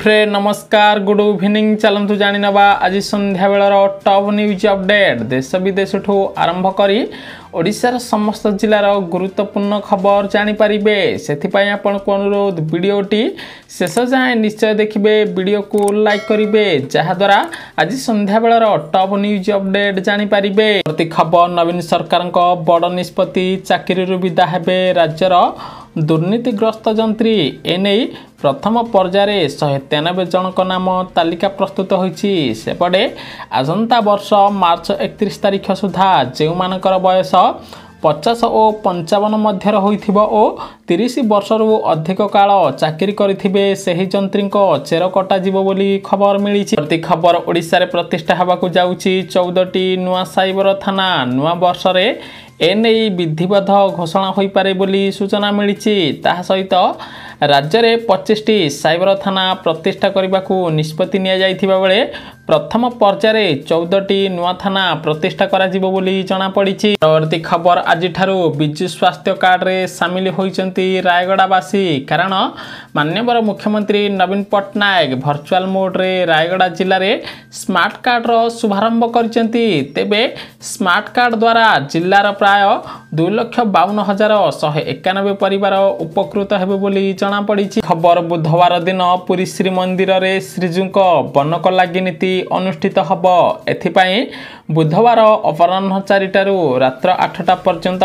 ଫ୍ରେ ନମସ୍କାର good evening ଚାଲନ୍ତୁ ଜାଣିନେବା ଆଜି ସନ୍ଧ୍ୟାବେଳର ଟପ୍ ନ୍ୟୁଜ୍ ଅପଡେଟ୍ ଦେଶ ବିଦେଶଠୁ ଆରମ୍ଭ କରି ଓଡ଼ିଶାର ସମସ୍ତ ଜିଲ୍ଲାର ଗୁରୁତ୍ୱପୂର୍ଣ୍ଣ ଖବର ଜାଣିପାରିବେ। ସେଥିପାଇଁ ଆପଣଙ୍କୁ ଅନୁରୋଧ ଭିଡ଼ିଓଟି ଶେଷ ଯାଏଁ ନିଶ୍ଚୟ ଦେଖିବେ ଭିଡ଼ିଓକୁ ଲାଇକ୍ କରିବେ। ଯାହାଦ୍ୱାରା ଆଜି ସନ୍ଧ୍ୟାବେଳର ଟପ୍ ନ୍ୟୁଜ୍ ଅପଡେଟ୍ ଜାଣିପାରିବେ। ପ୍ରତି ଖବର ନବୀନ ସରକାରଙ୍କ ବଡ଼ ନିଷ୍ପତ୍ତି ଚାକିରିରୁ ବିଦା ହେବେ ରାଜ୍ୟର দুর্নীতিগ্রস্ত যন্ত্রী এনে প্রথম পর্যায়ে শহে তেনবে জনক নাম তালিকা প্রস্তুত হয়েছি। সেপটে আসন্তা বর্ষ মার্চ একত্রিশ তারিখ সুদ্ধা যেউমানকর বয়স পচাশ ও পঞ্চাবন মধ্যে হয়েছিল ও তিরিশ বর্ষর অধিক কাল চাকরি করে সেই যন্ত্রী চের কটাযিব বলে খবর মিছে প্রতি খবর ওড়শার প্রতিষ্ঠা হওয়া যাচ্ছি চৌদটি নূয় সাইবর থানা নূয় বর্ষরে ଏନେଇ ବିଧିବଦ୍ଧ ଘୋଷଣା ହୋଇପାରେ ବୋଲି ସୂଚନା ମିଳିଛି। ତାହା ସହିତ ରାଜ୍ୟରେ ପଚିଶଟି ସାଇବର ଥାନା ପ୍ରତିଷ୍ଠା କରିବାକୁ ନିଷ୍ପତ୍ତି ନିଆଯାଇଥିବା ବେଳେ ପ୍ରଥମ ପର୍ଯ୍ୟାୟରେ ଚଉଦଟି ନୂଆ ଥାନା ପ୍ରତିଷ୍ଠା କରାଯିବ ବୋଲି ଜଣାପଡ଼ିଛି। ପରବର୍ତ୍ତୀ ଖବର ଆଜିଠାରୁ ବିଜୁ ସ୍ୱାସ୍ଥ୍ୟ କାର୍ଡ଼ରେ ସାମିଲ ହୋଇଛନ୍ତି ରାୟଗଡ଼ାବାସୀ। କାରଣ ମାନ୍ୟବର ମୁଖ୍ୟମନ୍ତ୍ରୀ ନବୀନ ପଟ୍ଟନାୟକ ଭର୍ଚୁଆଲ ମୋଡ଼ରେ ରାୟଗଡ଼ା ଜିଲ୍ଲାରେ ସ୍ମାର୍ଟ କାର୍ଡ଼ର ଶୁଭାରମ୍ଭ କରିଛନ୍ତି। ତେବେ ସ୍ମାର୍ଟ କାର୍ଡ଼ ଦ୍ୱାରା ଜିଲ୍ଲାର ପ୍ରାୟ ଦୁଇ ଲକ୍ଷ ବାଉନ ହଜାର ଶହେ ଏକାନବେ ପରିବାର ଉପକୃତ ହେବେ ବୋଲି ଜଣାପଡ଼ିଛି। ଖବର ବୁଧବାର ଦିନ ପୁରୀ ଶ୍ରୀମନ୍ଦିରରେ ଶ୍ରୀଜୁଙ୍କ ବନକ ଲାଗି ନୀତି ଅନୁଷ୍ଠିତ ହେବ। ଏଥିପାଇଁ ବୁଧବାର ଅପରାହ୍ନ ଚାରିଟାରୁ ରାତ୍ର ଆଠଟା ପର୍ଯ୍ୟନ୍ତ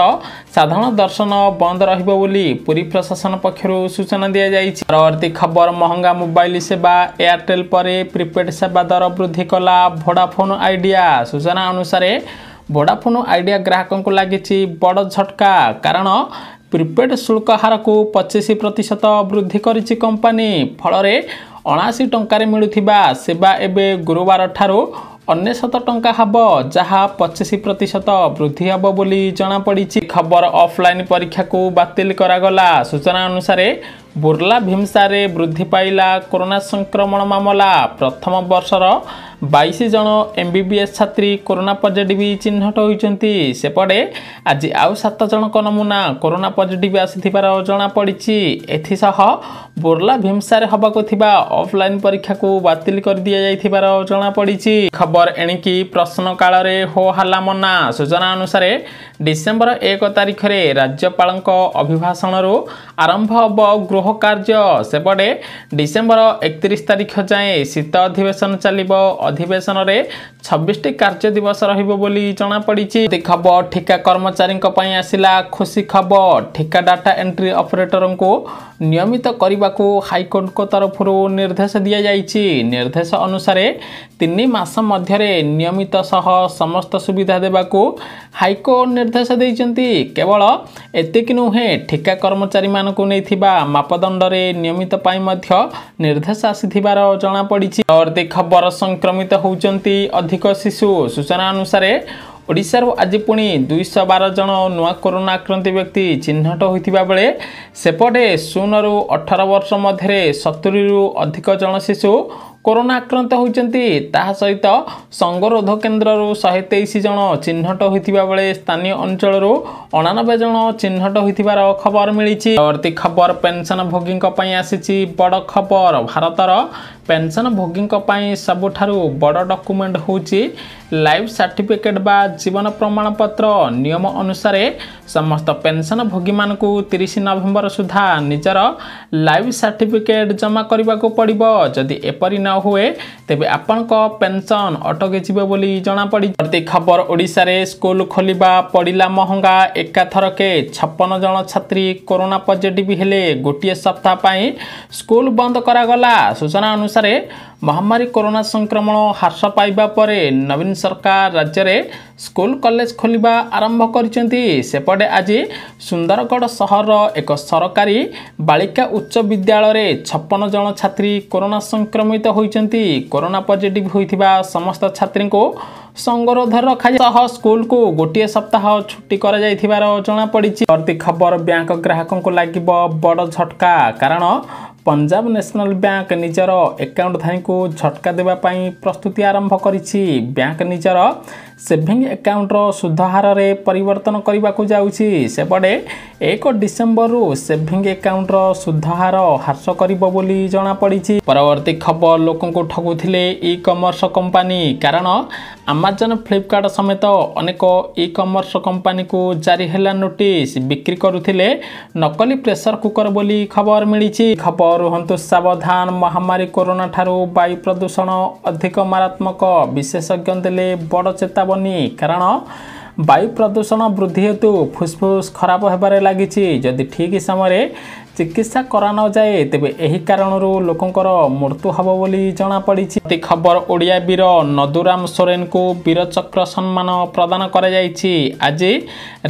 ସାଧାରଣ ଦର୍ଶନ ବନ୍ଦ ରହିବ ବୋଲି ପୁରୀ ପ୍ରଶାସନ ପକ୍ଷରୁ ସୂଚନା ଦିଆଯାଇଛି। ପରବର୍ତ୍ତୀ ଖବର ମହଙ୍ଗା ମୋବାଇଲ ସେବା ଏୟାରଟେଲ୍ ପରେ ପ୍ରିପେଡ୍ ସେବା ଦର ବୃଦ୍ଧି କଲା ଭୋଡାଫୋନ୍ ଆଇଡିଆ। ସୂଚନା ଅନୁସାରେ ଭୋଡାଫୋନ୍ ଆଇଡିଆ ଗ୍ରାହକଙ୍କୁ ଲାଗିଛି ବଡ଼ ଝଟକା। କାରଣ ପ୍ରିପେଡ୍ ଶୁଳ୍କ ହାରକୁ ପଚିଶ ପ୍ରତିଶତ ବୃଦ୍ଧି କରିଛି କମ୍ପାନୀ ଫଳରେ ଅଣାଅଶୀ ଟଙ୍କାରେ ମିଳୁଥିବା ସେବା ଏବେ ଗୁରୁବାର ଠାରୁ ଅନେଶତ ଟଙ୍କା ହେବ ଯାହା ପଚିଶ ପ୍ରତିଶତ ବୃଦ୍ଧି ହେବ ବୋଲି ଜଣାପଡ଼ିଛି। ଖବର ଅଫଲାଇନ୍ ପରୀକ୍ଷାକୁ ବାତିଲ କରାଗଲା। ସୂଚନା ଅନୁସାରେ ବୁର୍ଲା ଭୀମସାରେ ବୃଦ୍ଧି ପାଇଲା କରୋନା ସଂକ୍ରମଣ ମାମଲା। ପ୍ରଥମ ବର୍ଷର ବାଇଶ ଜଣ ଏମ୍ ବି ବି ଏସ୍ ଛାତ୍ରୀ କରୋନା ପଜିଟିଭ୍ ଚିହ୍ନଟ ହୋଇଛନ୍ତି। ସେପଟେ ଆଜି ଆଉ ସାତ ଜଣଙ୍କ ନମୁନା କରୋନା ପଜିଟିଭ୍ ଆସିଥିବାର ଜଣାପଡ଼ିଛି। ଏଥିସହ ବୁର୍ଲା ଭୀମସାରେ ହେବାକୁ ଥିବା ଅଫଲାଇନ୍ ପରୀକ୍ଷାକୁ ବାତିଲ କରିଦିଆଯାଇଥିବାର ଜଣାପଡ଼ିଛି। ଖବର ଏଣିକି ପ୍ରଶ୍ନକାଳରେ ହୋ ହାଲା ମନା। ସୂଚନା ଅନୁସାରେ ଡିସେମ୍ବର ଏକ ତାରିଖରେ ରାଜ୍ୟପାଳଙ୍କ ଅଭିଭାଷଣରୁ ଆରମ୍ଭ ହେବ ଗୃହ କାର୍ଯ୍ୟ। ସେପଟେ ଡିସେମ୍ବର ଏକତିରିଶ ତାରିଖ ଯାଏଁ ଶୀତ ଅଧିବେଶନ ଚାଲିବ। ଅଧିବେଶନରେ ଛବିଶଟି କାର୍ଯ୍ୟ ଦିବସ ରହିବ ବୋଲି ଜଣାପଡ଼ିଛି। ଖବର ଠିକା କର୍ମଚାରୀଙ୍କ ପାଇଁ ଆସିଲା ଖୁସି ଖବର ଠିକା ଡାଟା ଏଣ୍ଟ୍ରି ଅପରେଟରଙ୍କୁ ନିୟମିତ କରିବାକୁ ହାଇକୋର୍ଟଙ୍କ ତରଫରୁ ନିର୍ଦ୍ଦେଶ ଦିଆଯାଇଛି। ନିର୍ଦ୍ଦେଶ ଅନୁସାରେ ତିନି ମାସ ମଧ୍ୟରେ ନିୟମିତ ସହ ସମସ୍ତ ସୁବିଧା ଦେବାକୁ ହାଇକୋର୍ଟ ନିର୍ଦ୍ଦେଶ ଦେଇଛନ୍ତି। କେବଳ ଏତିକି ନୁହେଁ ଠିକା କର୍ମଚାରୀମାନଙ୍କୁ ନେଇଥିବା ମାପଦଣ୍ଡରେ ନିୟମିତ ପାଇଁ ମଧ୍ୟ ନିର୍ଦ୍ଦେଶ ଆସିଥିବାର ଜଣାପଡ଼ିଛି। ପରବର୍ତ୍ତୀ ଖବର ସଂକ୍ରମିତ ହେଉଛନ୍ତି ଅଧିକ ଶିଶୁ। ସୂଚନା ଅନୁସାରେ ଓଡ଼ିଶାରୁ ଆଜି ପୁଣି ଦୁଇଶହ ବାର ଜଣ ନୂଆ କରୋନା ଆକ୍ରାନ୍ତ ବ୍ୟକ୍ତି ଚିହ୍ନଟ ହୋଇଥିବା ବେଳେ ସେପଟେ ଶୂନରୁ ଅଠର ବର୍ଷ ମଧ୍ୟରେ ସତୁରିରୁ ଅଧିକ ଜଣ ଶିଶୁ କରୋନା ଆକ୍ରାନ୍ତ ହୋଇଛନ୍ତି। ତାହା ସହିତ ସଙ୍ଗରୋଧ କେନ୍ଦ୍ରରୁ ଶହେ ତେଇଶ ଜଣ ଚିହ୍ନଟ ହୋଇଥିବା ବେଳେ ସ୍ଥାନୀୟ ଅଞ୍ଚଳରୁ ଅଣାନବେ ଜଣ ଚିହ୍ନଟ ହୋଇଥିବାର ଖବର ମିଳିଛି। ପରବର୍ତ୍ତୀ ଖବର ପେନ୍ସନ୍ ଭୋଗୀଙ୍କ ପାଇଁ ଆସିଛି ବଡ଼ ଖବର। ଭାରତର ପେନ୍ସନ୍ ଭୋଗୀଙ୍କ ପାଇଁ ସବୁଠାରୁ ବଡ଼ ଡକୁମେଣ୍ଟ ହେଉଛି ଲାଇଫ୍ ସାର୍ଟିଫିକେଟ୍ ବା ଜୀବନ ପ୍ରମାଣପତ୍ର ନିୟମ ଅନୁସାରେ ସମସ୍ତ ପେନ୍ସନ୍ ଭୋଗୀମାନଙ୍କୁ ତିରିଶ ନଭେମ୍ବର ସୁଦ୍ଧା ନିଜର ଲାଇଫ୍ ସାର୍ଟିଫିକେଟ୍ ଜମା କରିବାକୁ ପଡ଼ିବ ଯଦି ଏପରି ନ ହୁଏ ତେବେ ଆପଣଙ୍କ ପେନ୍ସନ୍ ଅଟକିଯିବ ବୋଲି ଜଣାପଡ଼ିଛି ପ୍ରତି ଖବର ଓଡ଼ିଶାରେ ସ୍କୁଲ ଖୋଲିବା ପଡ଼ିଲା ମହଙ୍ଗା ଏକାଥରକେ ଛପନ ଜଣ ଛାତ୍ରୀ କରୋନା ପଜିଟିଭ୍ ହେଲେ ଗୋଟିଏ ସପ୍ତାହ ପାଇଁ ସ୍କୁଲ ବନ୍ଦ କରାଗଲା ସୂଚନା ଅନୁସାରେ ମହାମାରୀ କରୋନା ସଂକ୍ରମଣ ହ୍ରାସ ପାଇବା ପରେ ନବୀନ ସରକାର ରାଜ୍ୟରେ ସ୍କୁଲ କଲେଜ ଖୋଲିବା ଆରମ୍ଭ କରିଛନ୍ତି। ସେପଟେ ଆଜି ସୁନ୍ଦରଗଡ଼ ସହରର ଏକ ସରକାରୀ ବାଳିକା ଉଚ୍ଚ ବିଦ୍ୟାଳୟରେ ଛପନ ଜଣ ଛାତ୍ରୀ କରୋନା ସଂକ୍ରମିତ ହୋଇଛନ୍ତି। କରୋନା ପଜିଟିଭ୍ ହୋଇଥିବା ସମସ୍ତ ଛାତ୍ରୀଙ୍କୁ ସଙ୍ଗରୋଧରେ ରଖାଯାଇ ସହ ସ୍କୁଲକୁ ଗୋଟିଏ ସପ୍ତାହ ଛୁଟି କରାଯାଇଥିବାର ଜଣାପଡ଼ିଛି। ପ୍ରତି ଖବର ବ୍ୟାଙ୍କ ଗ୍ରାହକଙ୍କୁ ଲାଗିବ ବଡ଼ ଝଟକା। କାରଣ পঞ্জাব ন্যাশনাল ব্যাঙ্ক নিজের একাউন্টধারীকে ঝটকা দেওয়া প্রস্তুতি আরম্ভ করেছি ব্যাঙ্ক নিজের সেভিং একাউন্টর সুধহারে পরিবর্তন করা যাচ্ছি সেপটে এক ডিসেম্বরু সেভিং একাউন্টর সুধহার হ্রাস করব বলে জনাপড়ি পরবর্তী খবর লোক ঠকুলে ই কমর্স কোম্পানি কারণ আমাজন ফ্লিপকার্ট সমেত অনেক ই কমর্স কোম্পানি জারি হল নোটিস বিক্রি করুলে নকলি প্রেসর কুকর বলে খবর মিছে খবর ରୁହନ୍ତୁ। ସାବଧାନ ମହାମାରୀ କରୋନା ଠାରୁ ବାୟୁ ପ୍ରଦୂଷଣ ଅଧିକ ମାରାତ୍ମକ। ବିଶେଷଜ୍ଞ ଦେଲେ ବଡ଼ ଚେତାବନୀ। କାରଣ ବାୟୁ ପ୍ରଦୂଷଣ ବୃଦ୍ଧି ହେତୁ ଫୁସ୍ଫୁସ୍ ଖରାପ ହେବାରେ ଲାଗିଛି। ଯଦି ଠିକ୍ ସମୟରେ ଚିକିତ୍ସା କରାନଯାଏ ତେବେ ଏହି କାରଣରୁ ଲୋକଙ୍କର ମୃତ୍ୟୁ ହେବ ବୋଲି ଜଣାପଡ଼ିଛି। ଖବର ଓଡ଼ିଆ ବୀର ନଦୁରାମ ସୋରେନଙ୍କୁ ବୀରଚକ୍ର ସମ୍ମାନ ପ୍ରଦାନ କରାଯାଇଛି। ଆଜି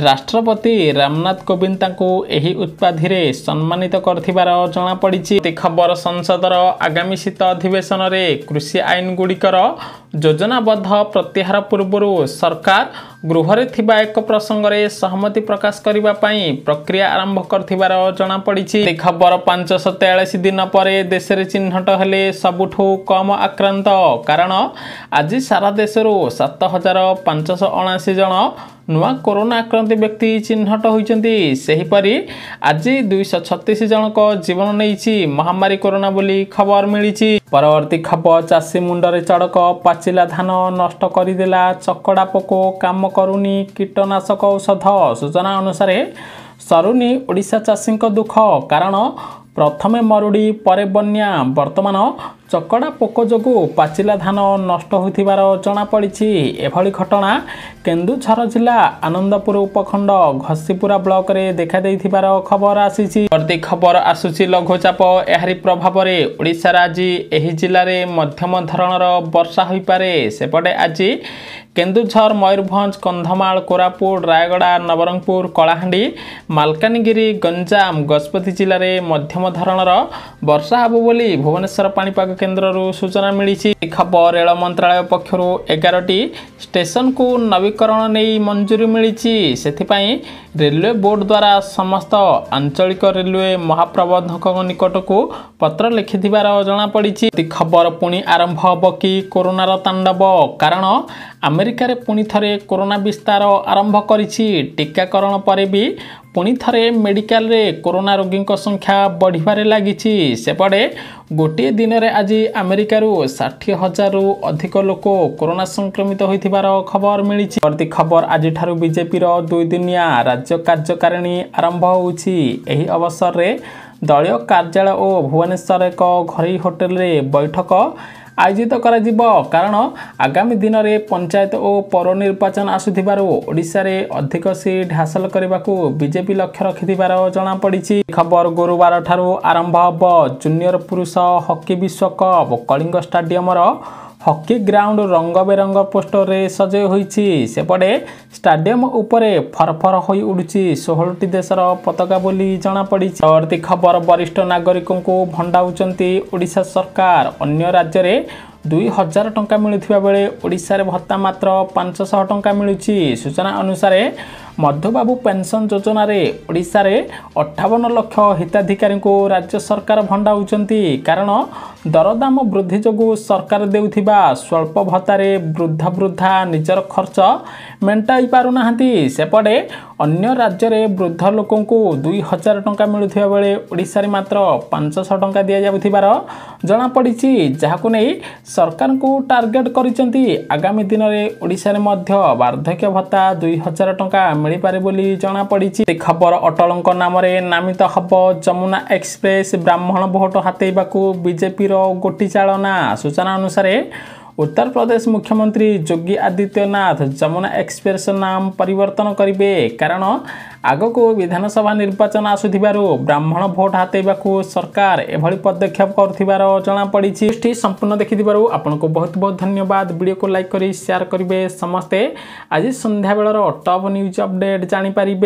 ରାଷ୍ଟ୍ରପତି ରାମନାଥ କୋବିନ୍ଦ ତାଙ୍କୁ ଏହି ଉତ୍ପାଧିରେ ସମ୍ମାନିତ କରିଥିବାର ଜଣାପଡ଼ିଛି। ଖବର ସଂସଦର ଆଗାମୀ ଶୀତ ଅଧିବେଶନରେ କୃଷି ଆଇନଗୁଡ଼ିକର ଯୋଜନାବଦ୍ଧ ପ୍ରତ୍ୟାହାର ପୂର୍ବରୁ ସରକାର ଗୃହରେ ଥିବା ଏକ ପ୍ରସଙ୍ଗରେ ସହମତି ପ୍ରକାଶ କରିବା ପାଇଁ ପ୍ରକ୍ରିୟା ଆରମ୍ଭ କରିଥିବାର ଜଣାପଡ଼ିଛି। ଖବର ପାଞ୍ଚଶହ ତେୟାଳିଶ ଦିନ ପରେ ଦେଶରେ ଚିହ୍ନଟ ହେଲେ ସବୁଠୁ କମ୍ ଆକ୍ରାନ୍ତ। କାରଣ ଆଜି ସାରା ଦେଶରୁ ସାତ ହଜାର ପାଞ୍ଚଶହ ଅଣାଅଶୀ ଜଣ ନୂଆ କରୋନା ଆକ୍ରାନ୍ତ ବ୍ୟକ୍ତି ଚିହ୍ନଟ ହୋଇଛନ୍ତି। ସେହିପରି ଆଜି ଦୁଇଶହ ଛତିଶ ଜଣଙ୍କ ଜୀବନ ନେଇଛି ମହାମାରୀ କରୋନା ବୋଲି ଖବର ମିଳିଛି। ପରବର୍ତ୍ତୀ ଖବର ଚାଷୀ ମୁଣ୍ଡରେ ଚଡ଼କ ପାଚିଲା ଧାନ ନଷ୍ଟ କରିଦେଲା ଚକଡ଼ା ପୋକ କାମ କରୁନି କୀଟନାଶକ ଔଷଧ ସୂଚନା ଅନୁସାରେ ସରୁନି ଓଡ଼ିଶା ଚାଷୀଙ୍କ ଦୁଃଖ। କାରଣ ପ୍ରଥମେ ମରୁଡ଼ି ପରେ ବନ୍ୟା ବର୍ତ୍ତମାନ ଚକଡ଼ା ପୋକ ଯୋଗୁଁ ପାଚିଲା ଧାନ ନଷ୍ଟ ହୋଇଥିବାର ଜଣାପଡ଼ିଛି। ଏଭଳି ଘଟଣା କେନ୍ଦୁଝର ଜିଲ୍ଲା ଆନନ୍ଦପୁର ଉପଖଣ୍ଡ ଘସିପୁରା ବ୍ଲକରେ ଦେଖାଦେଇଥିବାର ଖବର ଆସିଛି। ପ୍ରତି ଖବର ଆସୁଛି ଲଘୁଚାପ। ଏହାରି ପ୍ରଭାବରେ ଓଡ଼ିଶାର ଆଜି ଏହି ଜିଲ୍ଲାରେ ମଧ୍ୟମ ଧରଣର ବର୍ଷା ହୋଇପାରେ। ସେପଟେ ଆଜି କେନ୍ଦୁଝର ମୟୂରଭଞ୍ଜ କନ୍ଧମାଳ କୋରାପୁଟ ରାୟଗଡ଼ା ନବରଙ୍ଗପୁର କଳାହାଣ୍ଡି ମାଲକାନଗିରି ଗଞ୍ଜାମ ଗଜପତି ଜିଲ୍ଲାରେ ମଧ୍ୟମ ଧରଣର ବର୍ଷା ହେବ ବୋଲି ଭୁବନେଶ୍ୱର ପାଣିପାଗ କେନ୍ଦ୍ରରୁ ସୂଚନା ମିଳିଛି ଖବର ରେଳ ମନ୍ତ୍ରାଳୟ ପକ୍ଷରୁ ଏଗାରଟି ଷ୍ଟେସନକୁ ନବୀକରଣ ନେଇ ମଞ୍ଜୁରୀ ମିଳିଛି। ସେଥିପାଇଁ ରେଲୱେ ବୋର୍ଡ ଦ୍ୱାରା ସମସ୍ତ ଆଞ୍ଚଳିକ ରେଲୱେ ମହାପ୍ରବନ୍ଧକଙ୍କ ନିକଟକୁ ପତ୍ର ଲେଖିଥିବାର ଜଣାପଡ଼ିଛି। ଖବର ପୁଣି ଆରମ୍ଭ ହେବ କି କରୋନାର ତାଣ୍ଡବ? କାରଣ ଆମେରିକାରେ ପୁଣି ଥରେ କରୋନା ବିସ୍ତାର ଆରମ୍ଭ କରିଛି। ଟିକାକରଣ ପରେ ବି ପୁଣି ଥରେ ମେଡ଼ିକାଲରେ କରୋନା ରୋଗୀଙ୍କ ସଂଖ୍ୟା ବଢ଼ିବାରେ ଲାଗିଛି। ସେପଟେ ଗୋଟିଏ ଦିନରେ ଆଜି ଆମେରିକାରୁ ଷାଠିଏ ହଜାରରୁ ଅଧିକ ଲୋକ କରୋନା ସଂକ୍ରମିତ ହୋଇଥିବାର ଖବର ମିଳିଛି। ପରବର୍ତ୍ତୀ ଖବର ଆଜିଠାରୁ ବିଜେପିର ଦୁଇଦିନିଆ ରାଜ୍ୟ କାର୍ଯ୍ୟକାରିଣୀ ଆରମ୍ଭ ହେଉଛି। ଏହି ଅବସରରେ ଦଳୀୟ କାର୍ଯ୍ୟାଳୟ ଓ ଭୁବନେଶ୍ୱର ଏକ ଘରୋଇ ହୋଟେଲରେ ବୈଠକ ଆୟୋଜିତ କରାଯିବ। କାରଣ ଆଗାମୀ ଦିନରେ ପଞ୍ଚାୟତ ଓ ପୌର ନିର୍ବାଚନ ଆସୁଥିବାରୁ ଓଡ଼ିଶାରେ ଅଧିକ ସିଟ୍ ହାସଲ କରିବାକୁ ବିଜେପି ଲକ୍ଷ୍ୟ ରଖିଥିବାର ଜଣାପଡ଼ିଛି। ଖବର ଗୁରୁବାର ଠାରୁ ଆରମ୍ଭ ହେବ। ଜୁନିୟର ପୁରୁଷ ହକି ବିଶ୍ୱକପ୍ କଳିଙ୍ଗ ଷ୍ଟାଡିୟମର ହକି ଗ୍ରାଉଣ୍ଡ ରଙ୍ଗ ବେରଙ୍ଗ ପୋଷ୍ଟରରେ ସଜେଇ ହୋଇଛି। ସେପଟେ ଷ୍ଟାଡିୟମ ଉପରେ ଫରଫର ହୋଇ ଉଡ଼ୁଛି ଷୋହଳଟି ଦେଶର ପତାକା ବୋଲି ଜଣାପଡ଼ିଛି। ପରବର୍ତ୍ତୀ ଖବର ବରିଷ୍ଠ ନାଗରିକଙ୍କୁ ଭଣ୍ଡାଉଛନ୍ତି ଓଡ଼ିଶା ସରକାର। ଅନ୍ୟ ରାଜ୍ୟରେ ଦୁଇ ହଜାର ଟଙ୍କା ମିଳୁଥିବା ବେଳେ ଓଡ଼ିଶାରେ ଭତ୍ତା ମାତ୍ର ପାଞ୍ଚଶହ ଟଙ୍କା ମିଳୁଛି। ସୂଚନା ଅନୁସାରେ ମଧୁବାବୁ ପେନ୍ସନ୍ ଯୋଜନାରେ ଓଡ଼ିଶାରେ ଅଠାବନ ଲକ୍ଷ ହିତାଧିକାରୀଙ୍କୁ ରାଜ୍ୟ ସରକାର ଭଣ୍ଡାଉଛନ୍ତି। କାରଣ ଦରଦାମ ବୃଦ୍ଧି ଯୋଗୁଁ ସରକାର ଦେଉଥିବା ସ୍ୱଳ୍ପ ଭତ୍ତାରେ ବୃଦ୍ଧ ବୃଦ୍ଧା ନିଜର ଖର୍ଚ୍ଚ ମେଣ୍ଟାଇ ପାରୁନାହାନ୍ତି। ସେପଟେ ଅନ୍ୟ ରାଜ୍ୟରେ ବୃଦ୍ଧ ଲୋକଙ୍କୁ ଦୁଇ ହଜାର ଟଙ୍କା ମିଳୁଥିବା ବେଳେ ଓଡ଼ିଶାରେ ମାତ୍ର ପାଞ୍ଚଶହ ଟଙ୍କା ଦିଆଯାଉଥିବାର ଜଣାପଡ଼ିଛି। ଯାହାକୁ ନେଇ ସରକାରଙ୍କୁ ଟାର୍ଗେଟ୍ କରିଛନ୍ତି। ଆଗାମୀ ଦିନରେ ଓଡ଼ିଶାରେ ମଧ୍ୟ ବାର୍ଦ୍ଧକ୍ୟ ଭତ୍ତା ଦୁଇ ହଜାର ଟଙ୍କା ମିଳିପାରେ ବୋଲି ଜଣାପଡ଼ିଛି। ଖବର ଅଟଳଙ୍କ ନାମରେ ନାମିତ ହେବ। ଯମୁନା ଏକ୍ସପ୍ରେସ୍ ବ୍ରାହ୍ମଣ ଭୋଟ ହାତେଇବାକୁ ଗୋଟି ଚାଳନା। ସୂଚନା ଅନୁସାରେ ଉତ୍ତରପ୍ରଦେଶ ମୁଖ୍ୟମନ୍ତ୍ରୀ ଯୋଗୀ ଆଦିତ୍ୟନାଥ ଯମୁନା ଏକ୍ସପ୍ରେସ୍ ନାମ ପରିବର୍ତ୍ତନ କରିବେ। କାରଣ ଆଗକୁ ବିଧାନସଭା ନିର୍ବାଚନ ଆସୁଥିବାରୁ ବ୍ରାହ୍ମଣ ଭୋଟ ହାତେଇବାକୁ ସରକାର ଏଭଳି ପଦକ୍ଷେପ କରୁଥିବାର ଜଣାପଡ଼ିଛି। ଏଠି ସମ୍ପୂର୍ଣ୍ଣ ଦେଖିଥିବାରୁ ଆପଣଙ୍କୁ ବହୁତ ବହୁତ ଧନ୍ୟବାଦ। ଭିଡ଼ିଓକୁ ଲାଇକ୍ କରି ସେୟାର କରିବେ। ସମସ୍ତେ ଆଜି ସନ୍ଧ୍ୟାବେଳର ଟପ୍ ନ୍ୟୁଜ୍ ଅପଡ଼େଟ୍ ଜାଣିପାରିବେ।